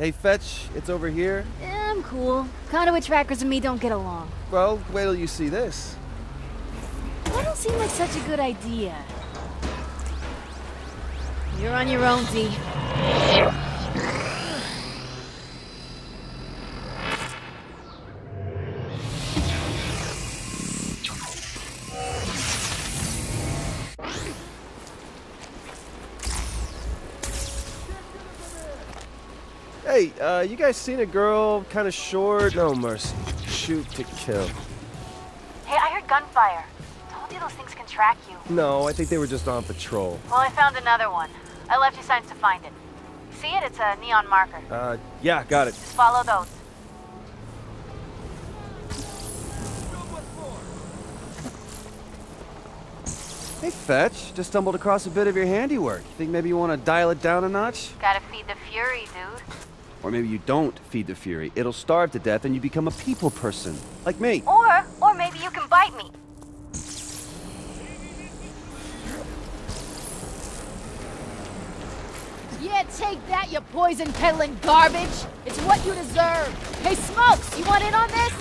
Hey, Fetch, it's over here. Eh, I'm cool. Conduit trackers and me don't get along. Well, wait till you see this. That don't seem like such a good idea. You're on your own, D. Hey, uh, you guys seen a girl kind of short? No mercy. Shoot to kill. Hey, I heard gunfire. Told you those things can track you. No, I think they were just on patrol. Well, I found another one. I left you signs to find it. See it? It's a neon marker. Uh, yeah, got it. Just follow those. Hey, Fetch, just stumbled across a bit of your handiwork. Think maybe you want to dial it down a notch? Gotta feed the fury, dude. Or maybe you don't feed the Fury. It'll starve to death and you become a people person. Like me. Or, or maybe you can bite me. Yeah, take that, you poison peddling garbage! It's what you deserve! Hey, Smokes, you want in on this?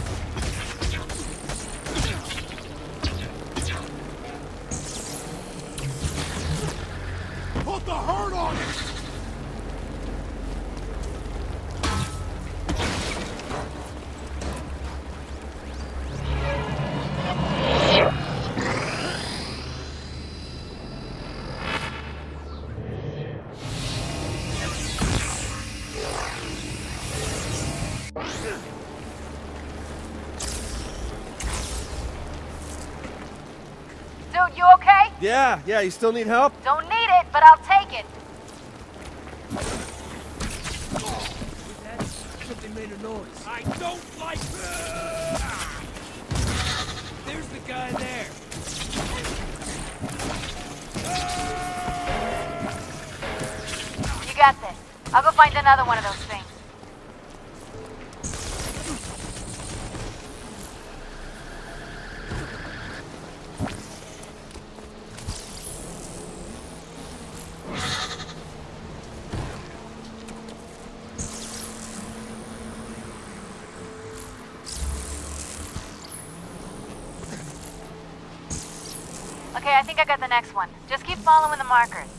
You okay? Yeah, yeah, you still need help? Don't need it, but I'll take it. Something made a noise. I don't like There's the guy there. You got this. I'll go find another one of those things. I think I got the next one. Just keep following the markers.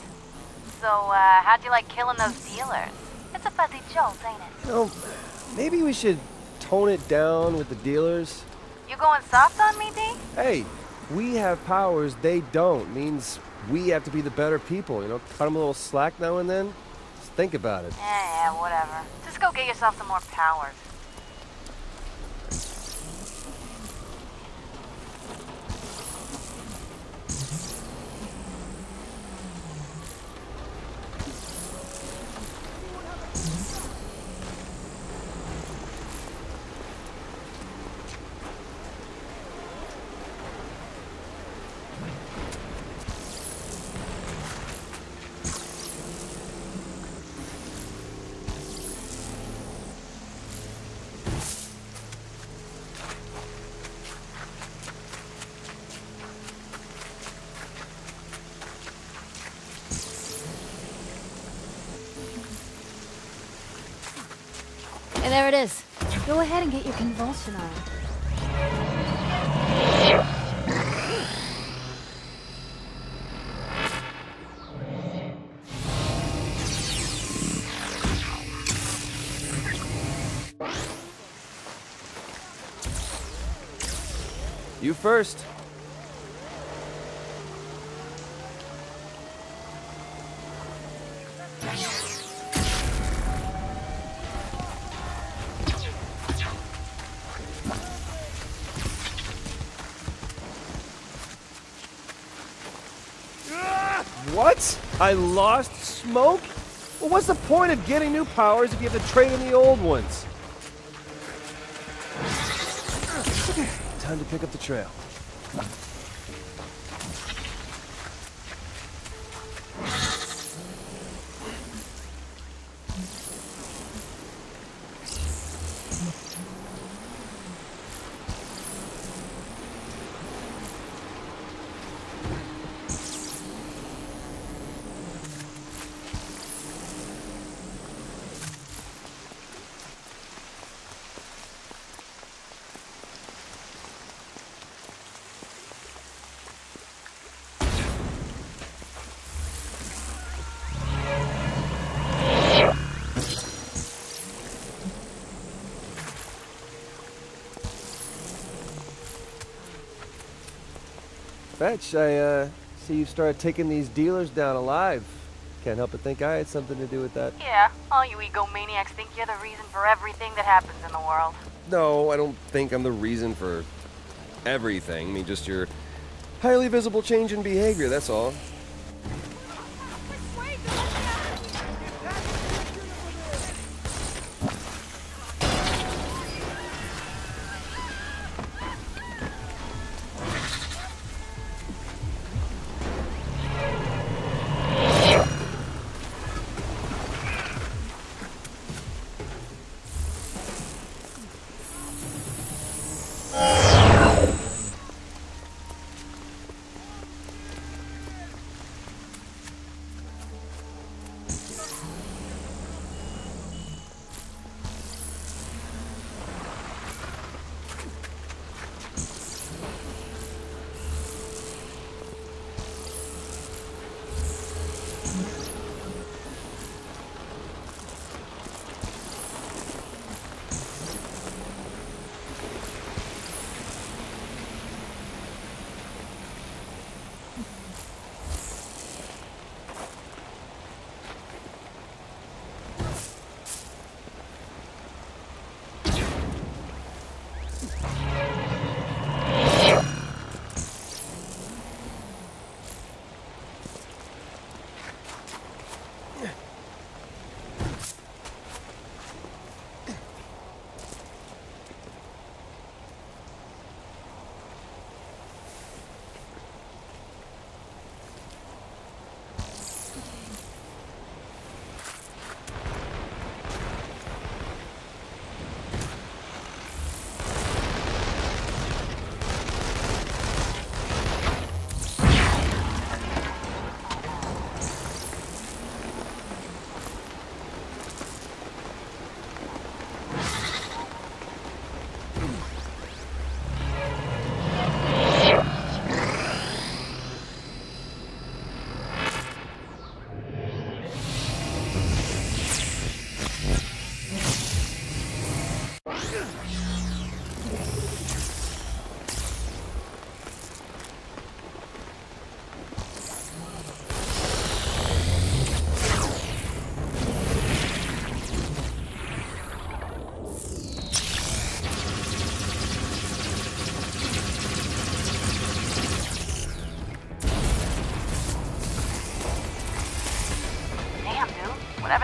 So, uh, how'd you like killing those dealers? It's a fuzzy jolt, ain't it? You know, maybe we should tone it down with the dealers. You going soft on me, D? Hey, we have powers they don't. Means we have to be the better people, you know? Cut them a little slack now and then. Just think about it. Yeah, yeah, whatever. Just go get yourself some more powers. And there it is. Go ahead and get your convulsion on. You first. What? I lost smoke? Well, what's the point of getting new powers if you have to trade in the old ones? Time to pick up the trail. Fetch, I uh, see you started taking these dealers down alive. Can't help but think I had something to do with that. Yeah, all you egomaniacs think you're the reason for everything that happens in the world. No, I don't think I'm the reason for everything. I mean, just your highly visible change in behavior, that's all. Dude. Whatever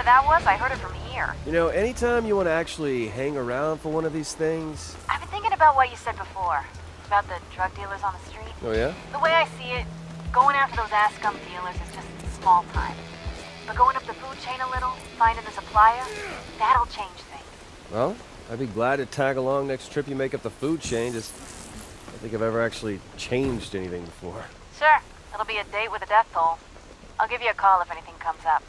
that was, I heard it from here. You know, anytime you want to actually hang around for one of these things. I've been thinking about what you said before. About the drug dealers on the street. Oh, yeah? The way I see it, going after those ass scum dealers is just small time. But going up the food chain a little, finding the supplier, that'll change things. Well, I'd be glad to tag along next trip you make up the food chain. Just, I don't think I've ever actually changed anything before. Sure, it'll be a date with a death toll. I'll give you a call if anything comes up.